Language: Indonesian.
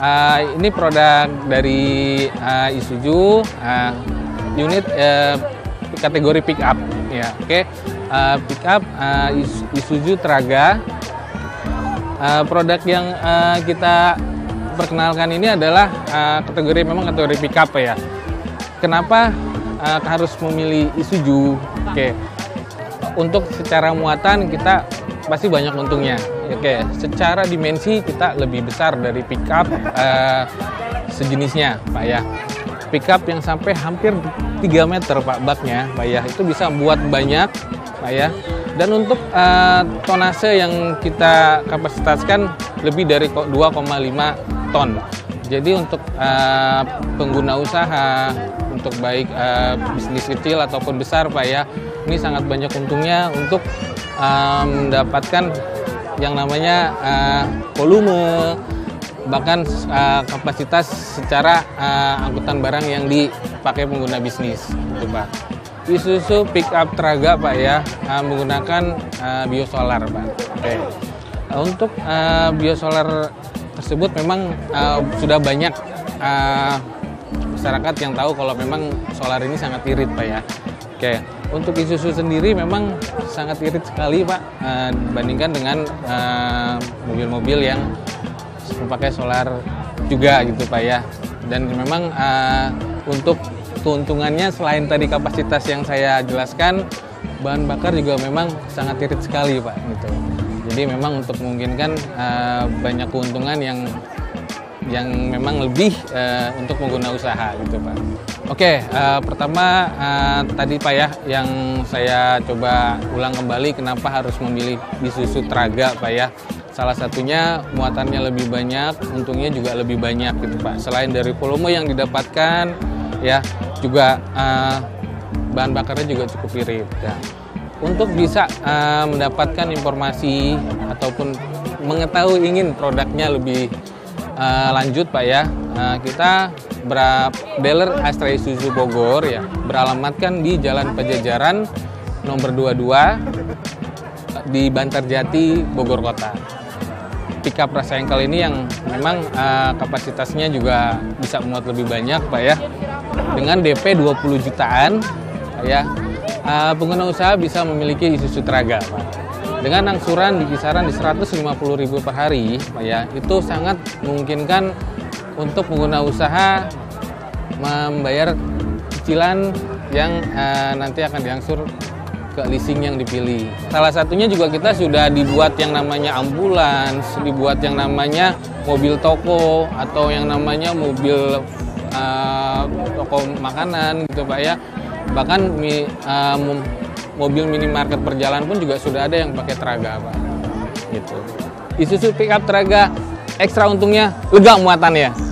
uh, ini produk dari uh, Isuzu uh, unit uh, kategori pick up ya oke okay. uh, pick up uh, Isuzu Traga uh, produk yang uh, kita perkenalkan ini adalah uh, kategori memang kategori pick up ya kenapa uh, harus memilih Isuzu oke okay. untuk secara muatan kita pasti banyak untungnya Oke, secara dimensi kita lebih besar dari pickup uh, sejenisnya, Pak ya. Pickup yang sampai hampir 3 meter Pak baknya, Pak ya. Itu bisa buat banyak, Pak ya. Dan untuk uh, tonase yang kita kapasitaskan lebih dari 2,5 ton. Jadi untuk uh, pengguna usaha, untuk baik uh, bisnis kecil ataupun besar Pak ya, ini sangat banyak untungnya untuk uh, mendapatkan yang namanya uh, volume bahkan uh, kapasitas secara uh, angkutan barang yang dipakai pengguna bisnis itu pak Isuzu pickup Traga pak ya uh, menggunakan uh, biosolar pak oke okay. uh, untuk uh, biosolar tersebut memang uh, sudah banyak uh, masyarakat yang tahu kalau memang solar ini sangat irit pak ya oke okay. Untuk Isuzu sendiri memang sangat irit sekali Pak uh, dengan eh, mobil-mobil yang memakai solar juga gitu Pak ya. Dan memang uh, untuk keuntungannya selain tadi kapasitas yang saya jelaskan, bahan bakar juga memang sangat irit sekali Pak gitu. Jadi memang untuk memungkinkan banyak keuntungan yang yang memang lebih uh, untuk pengguna usaha gitu Pak. Oke, uh, pertama uh, tadi Pak ya yang saya coba ulang kembali kenapa harus memilih Isuzu Traga Pak ya. Salah satunya muatannya lebih banyak, untungnya juga lebih banyak gitu Pak. Selain dari volume yang didapatkan ya juga uh, bahan bakarnya juga cukup irit ya. Untuk bisa uh, mendapatkan informasi ataupun mengetahui ingin produknya lebih uh, lanjut Pak ya, uh, kita dealer Astra Isuzu Bogor ya beralamatkan di Jalan Pajajaran nomor 22 di Bantarjati Bogor Kota. Pickup Engkel ini yang memang uh, kapasitasnya juga bisa muat lebih banyak Pak ya. Dengan DP 20 jutaan Pak ya. Uh, pengguna usaha bisa memiliki Isuzu Traga Pak. Dengan angsuran di kisaran di 150.000 per hari ya, itu sangat memungkinkan untuk pengguna usaha membayar cicilan yang uh, nanti akan diangsur ke leasing yang dipilih. Salah satunya juga kita sudah dibuat yang namanya ambulans, dibuat yang namanya mobil toko atau yang namanya mobil uh, toko makanan gitu Pak ya. Bahkan uh, mobil minimarket perjalanan pun juga sudah ada yang pakai Traga Pak. Gitu. Isuzu pickup Traga ekstra untungnya lega muatannya.